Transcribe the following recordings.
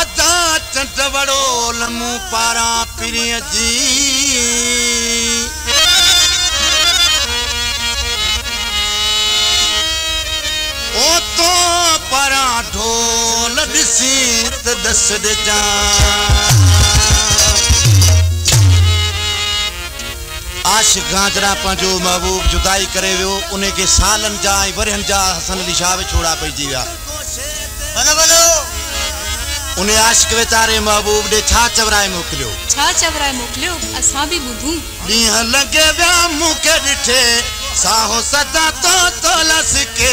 ادا چنڊ وڙو لمو پاران پريءَ جي تو پاران ڍول ڏسي ته دس ڏجان आशिक गांजरा पंहिंजो महबूब जुदाई करे वियो उन खे सालनि जा ऐं वरहनि जा हसन अली शाह विछोड़ा पइजी विया। उन आशिक वीचारे महबूब ॾे छा चवराए मोकिलियो? छा चवराए मोकिलियो? असां बि ॿुधूं। ॾींहं लॻे विया मूंखे ॾिठे साहो सदा तो तोलस के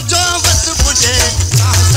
जो बस मुझे